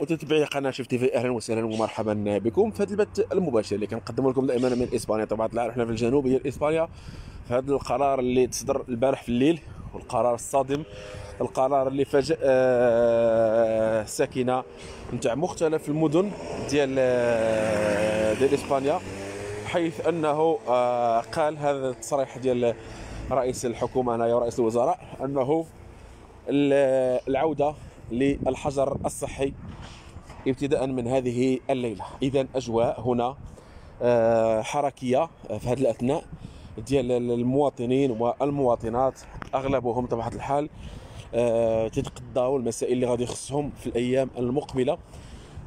وتتبعي قناة شيف تي في أهلا وسهلا ومرحبا بكم في هذا البث المباشر اللي كنقدم لكم دائما من إسبانيا. طبعا الحال إحنا في الجنوب هي اسبانيا هذا القرار اللي تصدر البارح في الليل والقرار الصادم القرار اللي فاجئ آه، ساكنة نتاع مختلف المدن ديال آه، ديال إسبانيا حيث أنه آه، قال هذا التصريح ديال رئيس الحكومة هنايا ورئيس الوزراء أنه العودة للحجر الصحي ابتداء من هذه الليلة. اذا أجواء هنا آه، حركية في هذه الأثناء ديال المواطنين والمواطنات. أغلبهم بطبيعه الحال آه، تتقضاو المسائل اللي غادي يخصهم في الأيام المقبلة.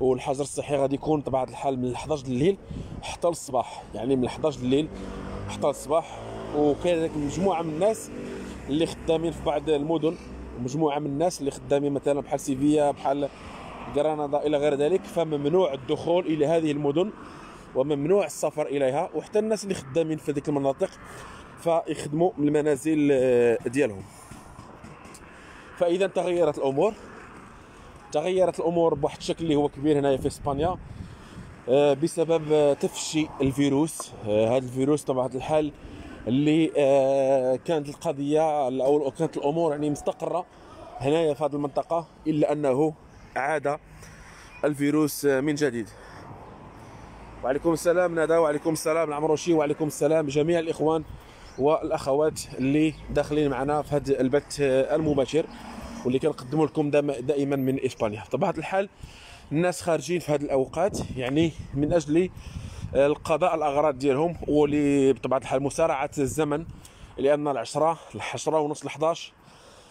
والحجر الصحي غادي يكون بطبيعه الحال من 11 الليل حتى للصباح. يعني من 11 الليل حتى للصباح. وكاين مجموعة من الناس اللي خدامين في بعض المدن. مجموعة من الناس اللي خدامين مثلا بحال سيفيا بحال غرناطه إلى غير ذلك فممنوع الدخول إلى هذه المدن وممنوع السفر إليها وحتى الناس اللي خدامين في هذيك المناطق فيخدموا من المنازل آه، ديالهم. فإذا تغيرت الأمور تغيرت الأمور بواحد الشكل اللي هو كبير هنايا في إسبانيا آه، بسبب تفشي الفيروس. آه، هذا الفيروس طبعا الحال اللي آه، كانت القضية أو كانت الأمور يعني مستقرة هنايا في هذه المنطقة إلا أنه عاد الفيروس من جديد. وعليكم السلام ندى وعليكم السلام العمروشي وعليكم السلام جميع الإخوان والأخوات اللي داخلين معنا في هذا البث المباشر واللي كنقدموا لكم دائما من إسبانيا. بطبيعة الحال الناس خارجين في هذه الأوقات يعني من أجل القضاء الأغراض ديالهم واللي بطبيعه الحال مسارعة الزمن لأن العشرة الحشرة ونص ل11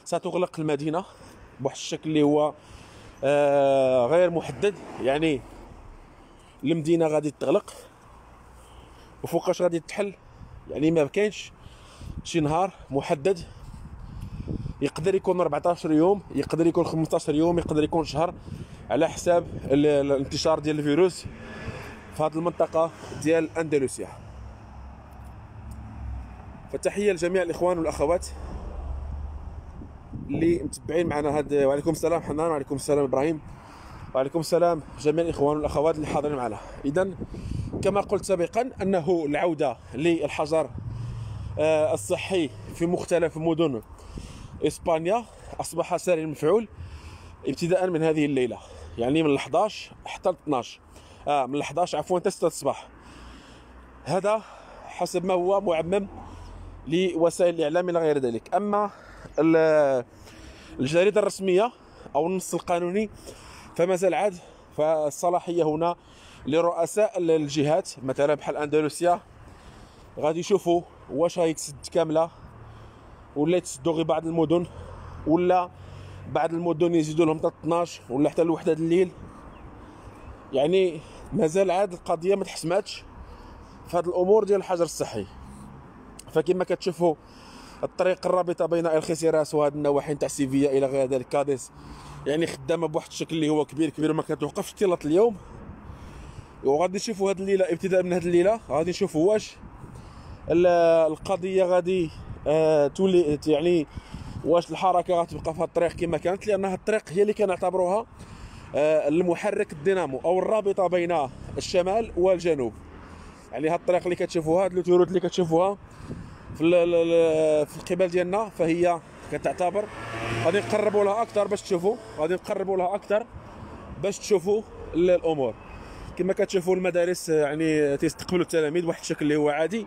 ستغلق المدينة بواحد الشكل اللي هو غير محدد. يعني المدينة غادي تغلق وفوقاش غادي تحل. يعني ما كاينش شي نهار محدد. يقدر يكون 14 يوم يقدر يكون 15 يوم يقدر يكون شهر. على حساب الانتشار ديال الفيروس في هذه المنطقة ديال أندلسيا. فتحية لجميع الإخوان والأخوات. اللي متبعين معنا هاد وعليكم السلام حنان وعليكم السلام إبراهيم وعليكم السلام جميع الإخوان والأخوات اللي حاضرين معنا. إذا كما قلت سابقا أنه العودة للحجر آه، الصحي في مختلف مدن إسبانيا أصبح ساري المفعول ابتداء من هذه الليلة يعني من 11 حتى 12 آه من 11 عفوا حتى 6 الصباح. هذا حسب ما هو معمم لوسائل الإعلام إلى غير ذلك. أما الجريدة الرسمية أو النص القانوني فما زال عاد فالصلاحية هنا لرؤساء الجهات مثلا بحال أندلسيا. غادي يشوفوا واش غيتسد كاملة ولا يتسدوا غير بعض المدن ولا بعض المدن يزيدوا لهم حتى 12 ولا حتى لوحدة الليل. يعني مازال عاد القضية ما تحسماتش في هذه الأمور ديال الحجر الصحي. فكما كتشوفوا الطريق الرابطة بين الخسيراس وهذه النواحي تاع سيفيا إلى غير ذلك. كاديس يعني خدامة بواحد الشكل اللي هو كبير كبير ما كتوقفش اختلاط اليوم. وغادي نشوفوا هذه الليلة ابتداء من هذه الليلة. غادي نشوفوا واش القضية غادي آه تولي يعني واش الحركة غتبقى في الطريق كما كانت. لأن الطريق هي اللي كنعتبروها آه، المحرك الدينامو أو الرابطة بين الشمال والجنوب. يعني هاد الطريق اللي كتشوفوها هاد اللي كتشوفوها في في القبال ديالنا فهي كتعتبر غادي نقربوا لها أكثر باش تشوفوا غادي نقربوا لها أكثر باش تشوفوا الأمور. كما كتشوفوا المدارس يعني تيستقبلوا التلاميذ بواحد الشكل اللي هو عادي.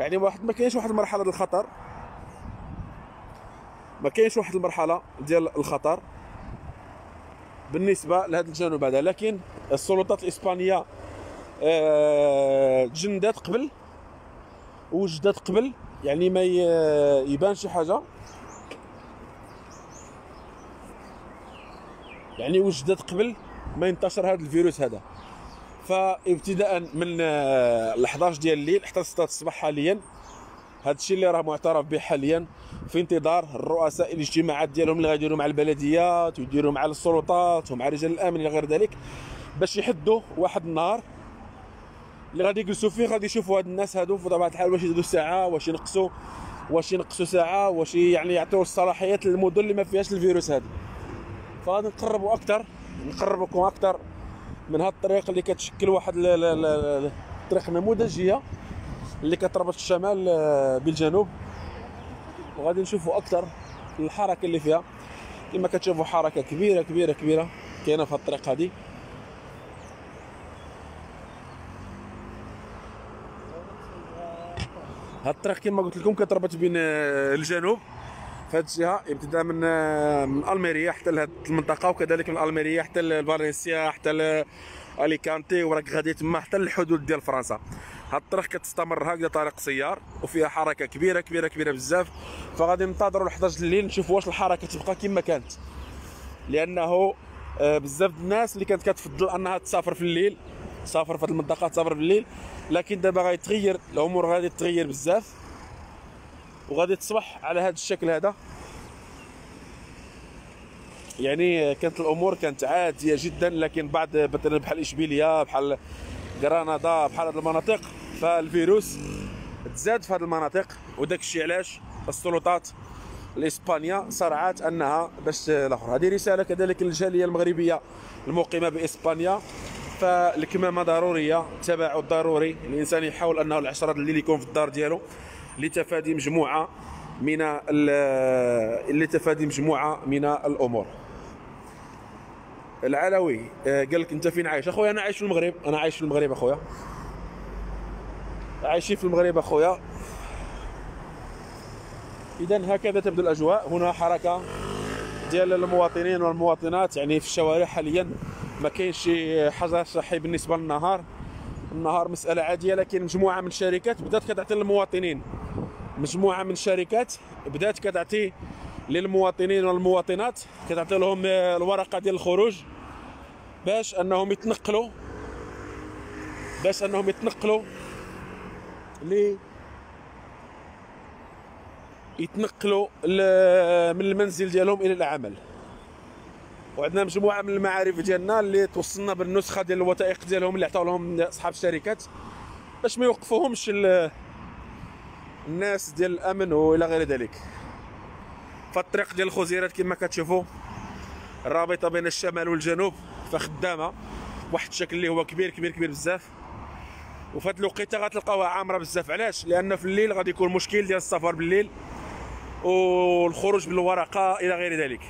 يعني واحد ما كاينش واحد المرحلة ديال الخطر. ما كاينش واحد المرحلة ديال الخطر بالنسبة لهذا الجانب هذا. لكن السلطات الإسبانية آه، جندات قبل وجدات قبل يعني ما يبان شي حاجة. يعني وجدت قبل ما ينتشر هذا الفيروس هذا. فابتداء من ال 11 ديال الليل حتى 6 الصباح حاليا. هذا الشيء اللي راه معترف به حاليا في انتظار الرؤساء الاجتماعات ديالهم اللي غيديروا مع البلديات ويديروا مع السلطات ومع رجال الأمن إلى غير ذلك باش يحدوا واحد النهار. اللي غادي يجلسوا فيه غادي يشوفوا هاد الناس هادو في طبيعة الحال واش يزيدوا ساعة واش ينقصوا واش ينقصوا ساعة واش يعني يعطيو الصلاحيات للمدن اللي ما فيهاش الفيروس هذا فغادي نقربوا أكثر نقربكم أكثر من هذا الطريق اللي كتشكل واحد الطريق نموذجية اللي كتربط الشمال آه، بالجنوب. وغادي نشوفوا أكثر الحركة اللي فيها. كما كتشوفوا حركة كبيرة كبيرة كبيرة كاينة في الطريق هذه هاد الطريق كما قلت لكم كتربط بين آه، الجنوب. في هذه الجهة ابتداء من آه، من ألميريا حتى لهاد المنطقة وكذلك من ألميريا حتى لفالنسيا حتى اليكانتي وراك غادي تما حتى للحدود ديال فرنسا. هاد الطريق كتستمر هكذا طريق سيار وفيها حركة كبيرة كبيرة كبيرة بزاف. فغادي ننتظروا ل 11 الليل نشوفوا واش الحركة تبقى كما كانت. لأنه آه، بزاف الناس اللي كانت كتفضل أنها تسافر في الليل تسافر في المنطقة تسافر في الليل لكن دابا غيتغير الأمور غادي تغير بزاف. وغادي تصبح على هذا الشكل هذا. يعني كانت الأمور كانت عادية جدا لكن بعد مثلا بحال إشبيلية بحال غرناطه بحال هذه المناطق فالفيروس تزاد في هذه المناطق. وداك الشيء علاش؟ السلطات الاسبانيا صرعت أنها باش الآخر هذه رسالة كذلك للجالية المغربية المقيمة بإسبانيا. فالكمامه ضرورية التباعد ضروري الإنسان يحاول أنه العشرة الليل يكون في الدار ديالو لتفادي مجموعة من لتفادي مجموعة من الأمور. العلوي آه، قال لك أنت فين عايش؟ أخويا أنا عايش في المغرب. أنا عايش في المغرب أخويا. عايشين في المغرب أخويا. اذا هكذا تبدو الأجواء. هنا حركة ديال المواطنين والمواطنات يعني في الشوارع حاليا. ما كاينش حجر صحي بالنسبة للنهار. النهار مسألة عادية لكن مجموعة من الشركات بدات كتعطي للمواطنين. مجموعة من الشركات بدات كتعطي للمواطنين والمواطنات كتعطي لهم الورقة ديال الخروج باش أنهم يتنقلوا باش أنهم يتنقلوا ل يتنقلوا من المنزل ديالهم إلى العمل. وعندنا مجموعة من المعارف ديالنا اللي توصلنا بالنسخة ديال الوثائق ديالهم اللي عطاو لهم أصحاب الشركات باش ما يوقفوهمش الناس ديال الأمن وإلى غير ذلك. فالطريق ديال الخزيرات كما كتشوفوا الرابطه بين الشمال والجنوب فخدامة واحد الشكل اللي هو كبير كبير كبير بزاف. وفي الوقيتة غتلقاوها عامرة بزاف. علاش؟ لأن في الليل غادي يكون مشكل ديال السفر بالليل والخروج بالورقة إلى غير ذلك.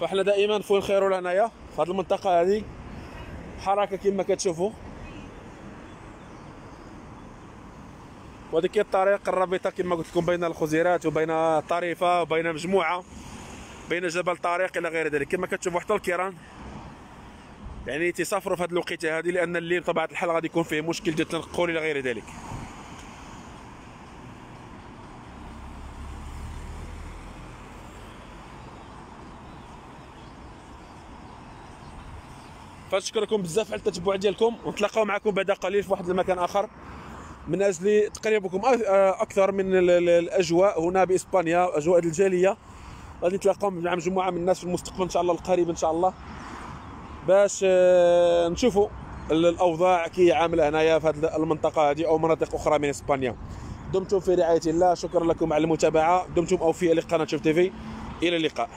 فاحنا دائما فوين خير لهنايا في هذه المنطقة هذه. حركة كما كتشوفوا. وهذيك الطريق الرابطة كما قلت لكم بين الخزيرات وبين طريفه وبين مجموعة بين جبل طارق إلى غير ذلك. كما كتشوفوا حتى الكيران. يعني تسافروا في هذه الوقيته هذه لأن الليل بطبيعه الحال غادي يكون فيه مشكل ديال التنقل إلى غير ذلك. فنشكركم بزاف على التتبع ديالكم ونتلاقاو معكم بعد قليل في واحد المكان آخر. من أجل تقريبكم أكثر من الأجواء هنا بإسبانيا اجواء الجالية. غادي نتلاقاو مع مجموعة من الناس في المستقبل إن شاء الله القريب إن شاء الله. باش آه، نشوفوا الأوضاع كي عاملة هنايا في هذه المنطقة هذه أو مناطق أخرى من إسبانيا. دمتم في رعاية الله شكرا لكم على المتابعة. دمتم اوفياء لقناه شوف تيفي إلى اللقاء.